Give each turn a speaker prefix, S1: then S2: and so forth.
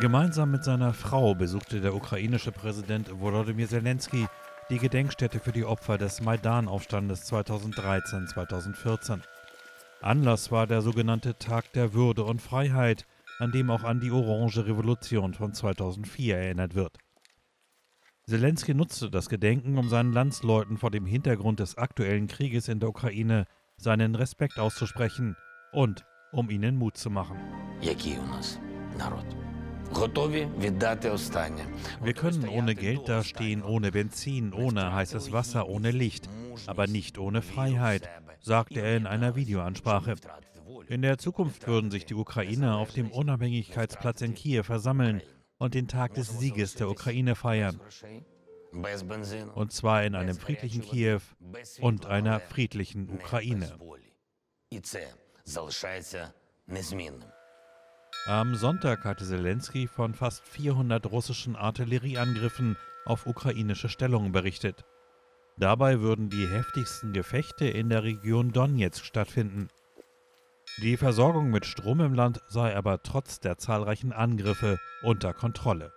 S1: Gemeinsam mit seiner Frau besuchte der ukrainische Präsident Volodymyr Zelensky die Gedenkstätte für die Opfer des Maidan-Aufstandes 2013-2014. Anlass war der sogenannte Tag der Würde und Freiheit, an dem auch an die Orange Revolution von 2004 erinnert wird. Zelensky nutzte das Gedenken, um seinen Landsleuten vor dem Hintergrund des aktuellen Krieges in der Ukraine seinen Respekt auszusprechen und um ihnen Mut zu machen. Wir können ohne Geld dastehen, ohne Benzin, ohne heißes Wasser, ohne Licht, aber nicht ohne Freiheit, sagte er in einer Videoansprache. In der Zukunft würden sich die Ukrainer auf dem Unabhängigkeitsplatz in Kiew versammeln und den Tag des Sieges der Ukraine feiern. Und zwar in einem friedlichen Kiew und einer friedlichen Ukraine. Am Sonntag hatte Zelensky von fast 400 russischen Artillerieangriffen auf ukrainische Stellungen berichtet. Dabei würden die heftigsten Gefechte in der Region Donetsk stattfinden. Die Versorgung mit Strom im Land sei aber trotz der zahlreichen Angriffe unter Kontrolle.